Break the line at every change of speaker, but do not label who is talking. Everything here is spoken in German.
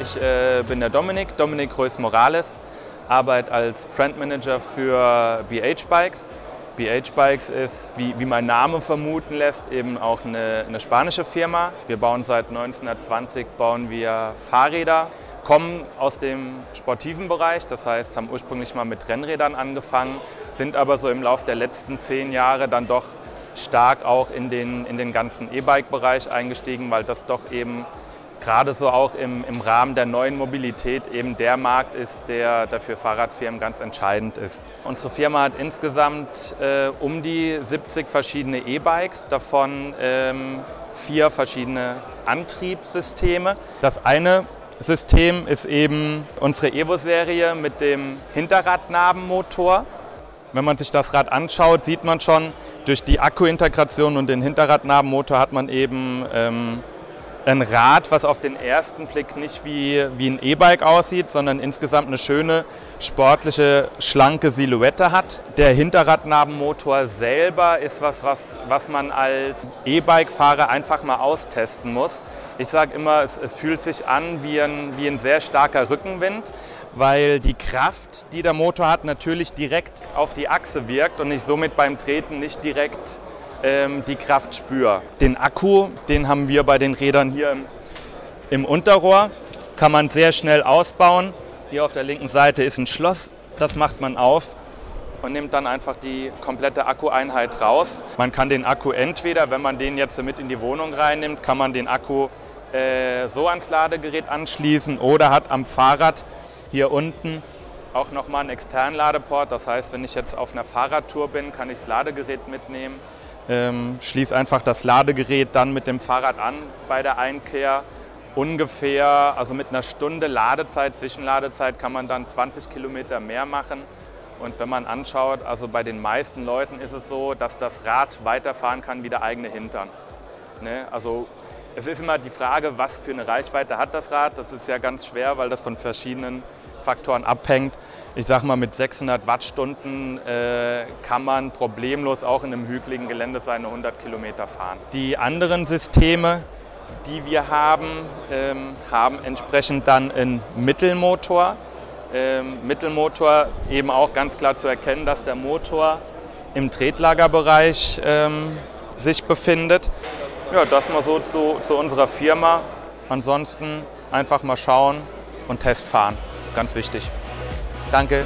Ich äh, bin der Dominik, Dominik Reus-Morales, arbeite als Brandmanager für BH Bikes. BH Bikes ist, wie, wie, mein Name vermuten lässt, eben auch eine, eine, spanische Firma. Wir bauen seit 1920 bauen wir Fahrräder, kommen aus dem sportiven Bereich, das heißt, haben ursprünglich mal mit Rennrädern angefangen, sind aber so im Laufe der letzten zehn Jahre dann doch stark auch in den, in den ganzen E-Bike-Bereich eingestiegen, weil das doch eben gerade so auch im, im Rahmen der neuen Mobilität eben der Markt ist, der dafür Fahrradfirmen ganz entscheidend ist. Unsere Firma hat insgesamt äh, um die 70 verschiedene E-Bikes, davon ähm, vier verschiedene Antriebssysteme. Das eine System ist eben unsere Evo-Serie mit dem Hinterradnabenmotor. Wenn man sich das Rad anschaut, sieht man schon, durch die Akkuintegration und den Hinterradnabenmotor hat man eben ähm, ein Rad, was auf den ersten Blick nicht wie, wie ein E-Bike aussieht, sondern insgesamt eine schöne, sportliche, schlanke Silhouette hat. Der Hinterradnabenmotor selber ist was, was, was man als E-Bike-Fahrer einfach mal austesten muss. Ich sage immer, es, es, fühlt sich an wie ein, wie ein sehr starker Rückenwind, weil die Kraft, die der Motor hat, natürlich direkt auf die Achse wirkt und ich somit beim Treten nicht direkt ähm, die Kraft spüre. Den Akku, den haben wir bei den Rädern hier im, im Unterrohr, kann man sehr schnell ausbauen. Hier auf der linken Seite ist ein Schloss, das macht man auf und nimmt dann einfach die komplette Akkueinheit raus. Man kann den Akku entweder, wenn man den jetzt mit in die Wohnung reinnimmt, kann man den Akku äh, so ans Ladegerät anschließen oder hat am Fahrrad hier unten auch nochmal einen externen Ladeport. Das heißt, wenn ich jetzt auf einer Fahrradtour bin, kann ich das Ladegerät mitnehmen ähm, schließe einfach das Ladegerät dann mit dem Fahrrad an bei der Einkehr. Ungefähr, also mit einer Stunde Ladezeit, Zwischenladezeit kann man dann 20 Kilometer mehr machen. Und wenn man anschaut, also bei den meisten Leuten ist es so, dass das Rad weiterfahren kann wie der eigene Hintern. Ne? Also es ist immer die Frage, was für eine Reichweite hat das Rad. Das ist ja ganz schwer, weil das von verschiedenen Faktoren abhängt. Ich sage mal, mit 600 Wattstunden äh, kann man problemlos auch in einem hügeligen Gelände seine 100 Kilometer fahren. Die anderen Systeme, die wir haben, ähm, haben entsprechend dann einen Mittelmotor. Ähm, Mittelmotor eben auch ganz klar zu erkennen, dass der Motor im Tretlagerbereich ähm, sich befindet ja, das mal so zu, zu unserer Firma. Ansonsten einfach mal schauen und Test fahren. Ganz wichtig. Danke.